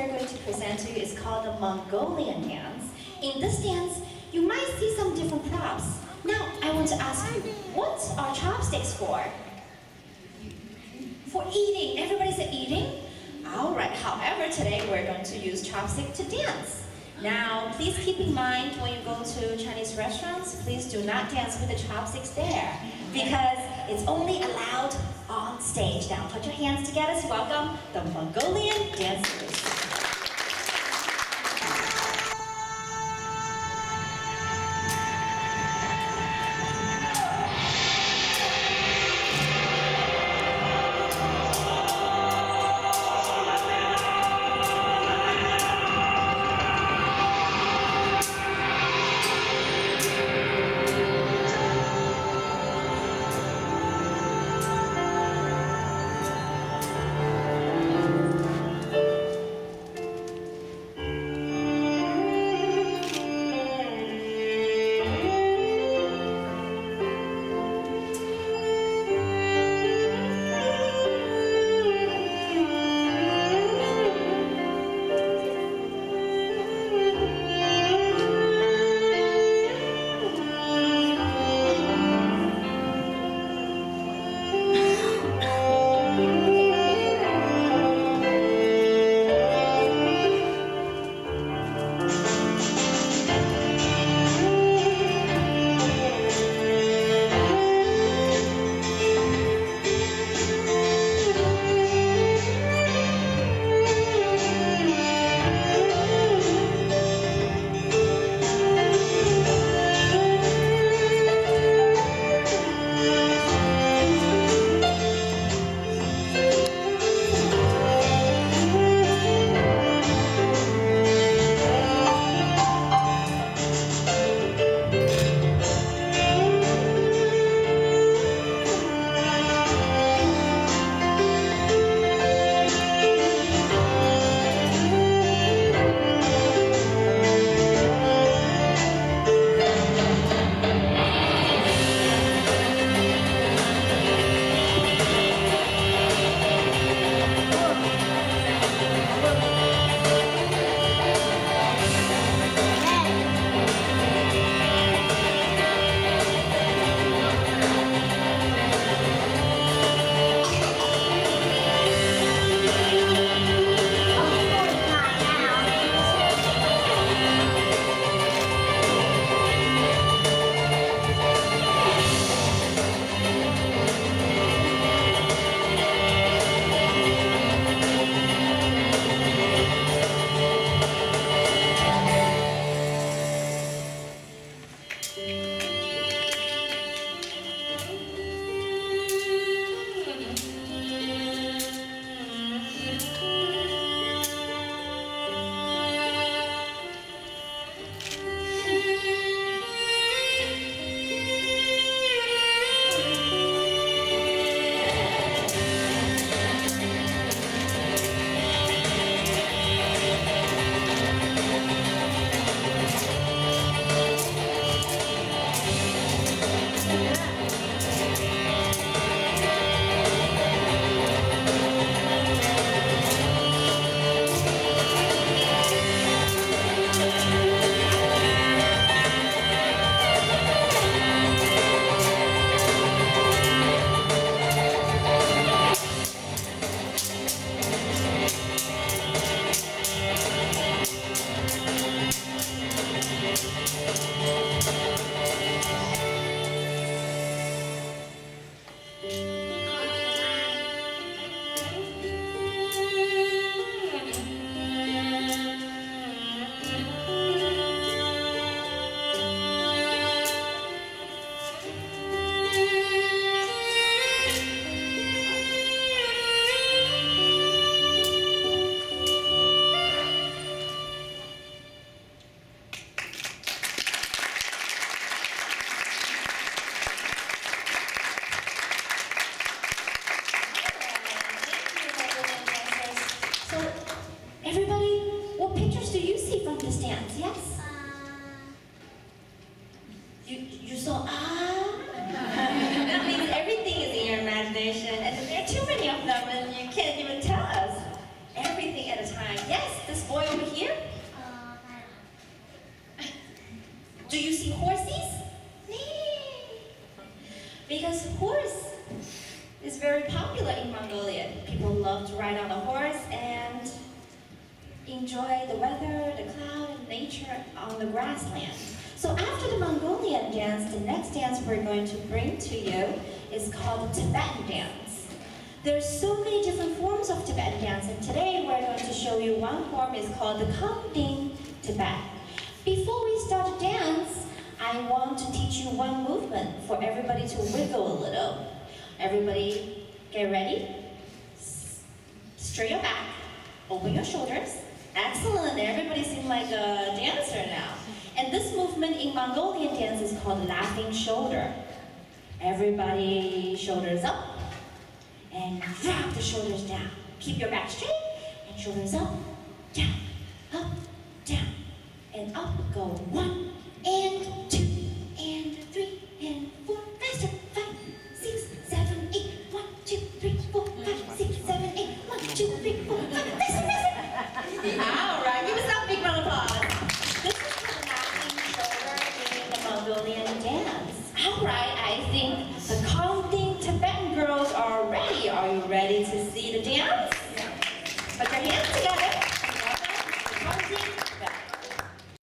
we're going to present to you is called the Mongolian dance. In this dance, you might see some different props. Now, I want to ask you, what are chopsticks for? For eating. Everybody said eating? Alright, however, today we're going to use chopstick to dance. Now, please keep in mind when you go to Chinese restaurants, please do not dance with the chopsticks there because it's only allowed on stage. Now, put your hands together to welcome the Mongolian dancers. imagination, and there are too many of them, and you can't even tell us everything at a time. Yes, this boy over here. Uh, Do you see horses? Because horse is very popular in Mongolia. People love to ride on a horse and enjoy the weather, the cloud, and nature on the grassland. So after the Mongolian dance, the next dance we're going to bring to you is called Tibetan dance. There's so many different forms of Tibetan dance, and today we're going to show you one form is called the Kangding Tibet. Before we start the dance, I want to teach you one movement for everybody to wiggle a little. Everybody, get ready. Straight your back, open your shoulders. Excellent, everybody seems like a dancer now. And this movement in Mongolian dance is called laughing shoulder. Everybody, shoulders up, and drop the shoulders down. Keep your back straight, and shoulders up, down, up, down, and up. Go one, dance. All right, I think the Kangding Tibetan girls are ready. Are you ready to see the dance? Put your hands